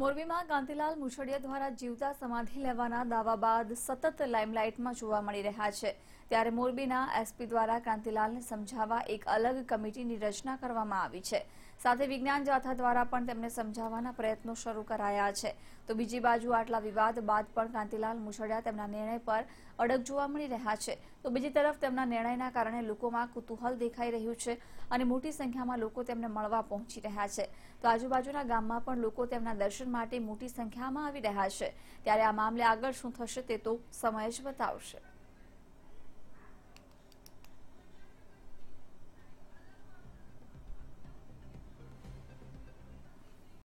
મોરબીમાં કાંતિલાલ મુછડિયા દ્વારા જીવતા સમાધિ લેવાના દાવા બાદ સતત લાઇમલાઇટમાં જોવા મળી રહ્યા છે. ત્યારે મોરબીના એસપી દ્વારા કાંતિલાલને સમજાવવા એક અલગ કમિટીની રચના કરવામાં આવી છે. સાથે વિજ્ઞાન જાથા દ્વારા પણ તેમને સમજાવવાના પ્રયત્નો શરૂ કરાયા છે. તો બીજી બાજુ આટલા વિવાદ બાદ પણ કાંતિલાલ મુછડિયા તેમના નિર્ણય પર અડગ જોવા મળી રહ્યા છે. તો બીજી તરફ તેમના નિર્ણયના કારણે લોકોમાં કુતૂહલ દેખાઈ રહ્યું છે અને મોટી સંખ્યામાં લોકો તેમને મળવા પહોંચી રહ્યા છે. તો આજુબાજુના ગામમાં પણ લોકો તેમના દર્શન માટે મોટી સંખ્યામાં આવી રહ્યા છે. ત્યારે આ મામલે આગળ શું થશે તે તો સમય જ બતાવશે.